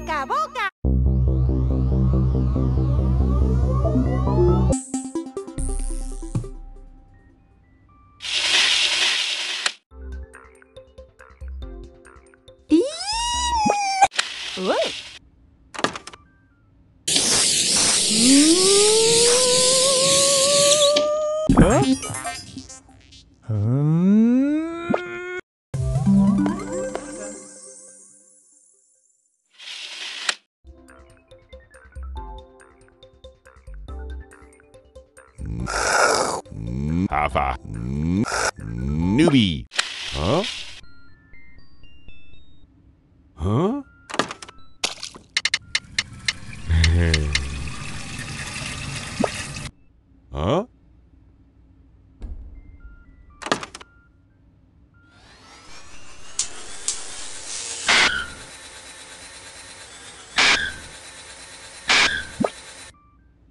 boca a boca. Alpha. Newbie. Huh? Huh? huh?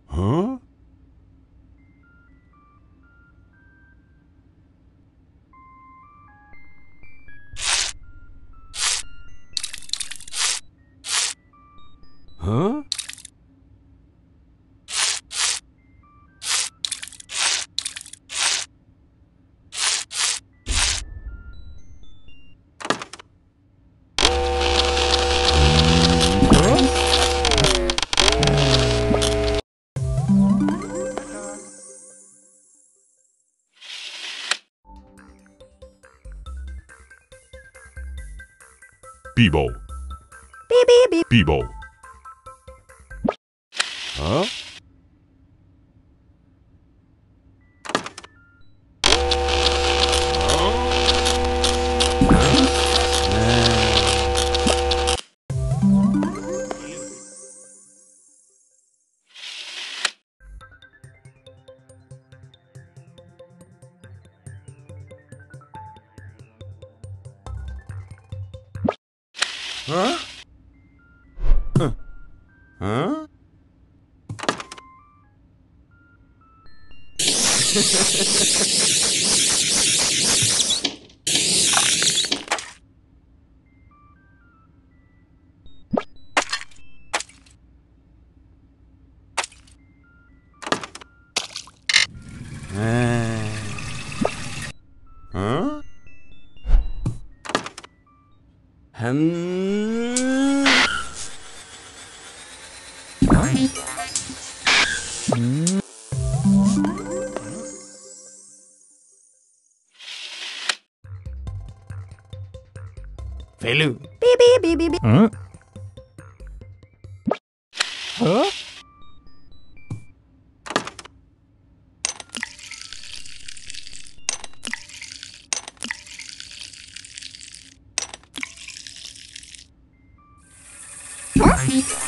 Huh? Bebo. Beep, beep, beep. Bebo. Huh? Huh? Huh? Huh? Huh? Hmm. Felu. Beep, beep, beep, beep, beep. Huh? Huh? Huh?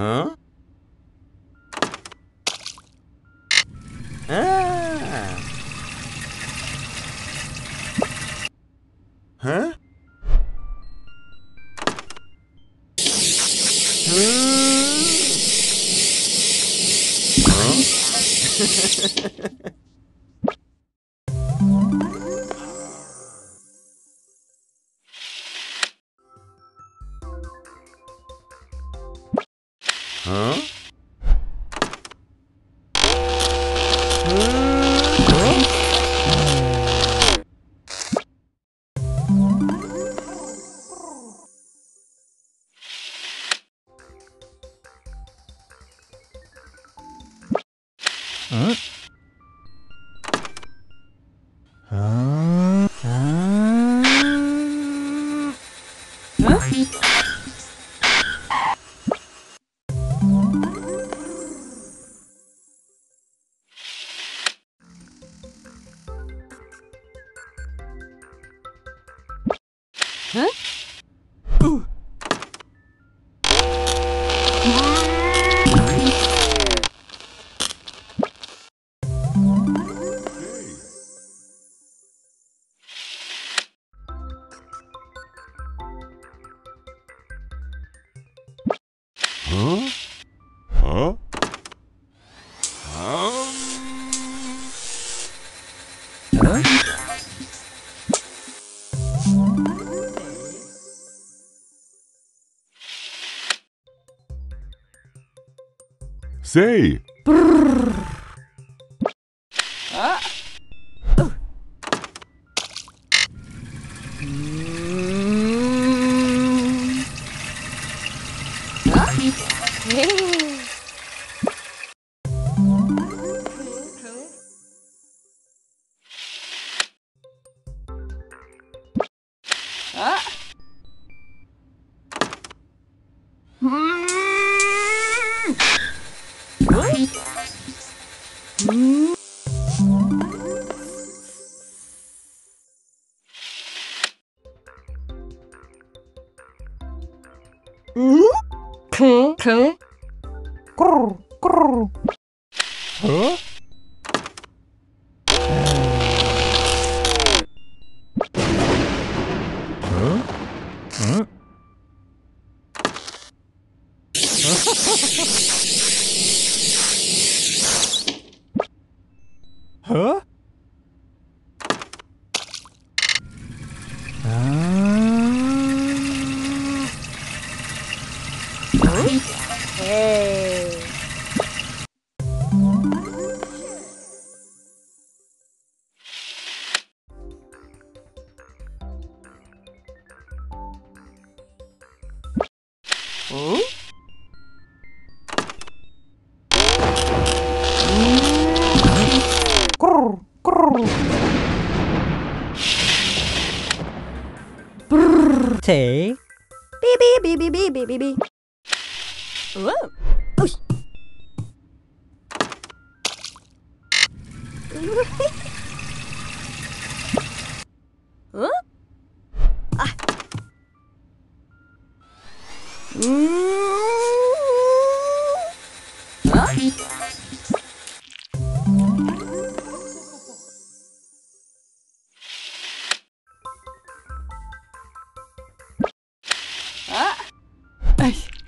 Ah. Huh? Huh? Huh? Huh? Huh? Huh? Huh? Say, huh? Say, Beep beep beep beep beep beep beep beep. Whoa. Oosh. Huh?